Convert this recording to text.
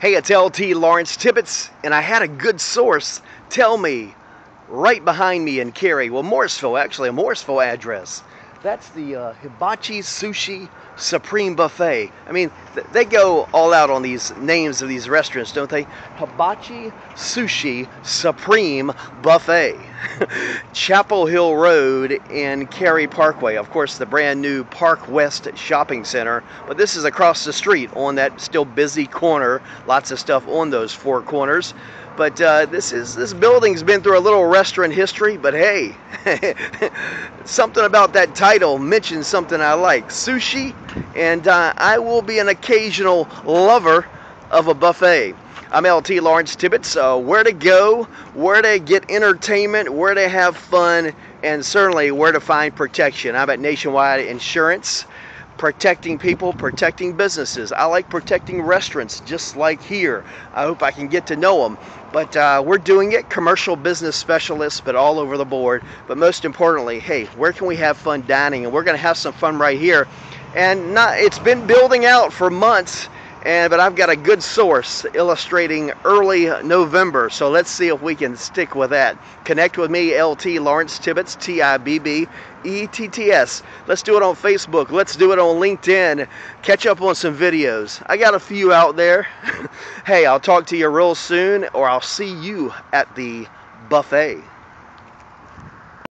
Hey, it's LT Lawrence Tibbetts, and I had a good source tell me right behind me in Cary, well, Morrisville, actually, a Morrisville address. That's the uh, Hibachi Sushi Supreme Buffet. I mean, th- they go all out on these names of these restaurants, don't they? Hibachi Sushi Supreme Buffet. Chapel Hill Road and Cary Parkway. Of course, the brand new Park West Shopping Center, but this is across the street on that still busy corner. Lots of stuff on those four corners. But uh, this is this building's been through a little restaurant history. But hey, something about that title mentions something I like: sushi, and uh, I will be an occasional lover of a buffet. I'm LT Lawrence Tibbetts. So where to go, where to get entertainment, where to have fun, and certainly where to find protection. I'm at Nationwide Insurance protecting people, protecting businesses. I like protecting restaurants just like here. I hope I can get to know them. But uh, we're doing it, commercial business specialists, but all over the board. But most importantly, hey, where can we have fun dining? And we're going to have some fun right here. And not, it's been building out for months and but I've got a good source illustrating early November, so let's see if we can stick with that. Connect with me, LT Lawrence Tibbetts, T I B B E T T S. Let's do it on Facebook. Let's do it on LinkedIn. Catch up on some videos. I got a few out there. hey, I'll talk to you real soon, or I'll see you at the buffet.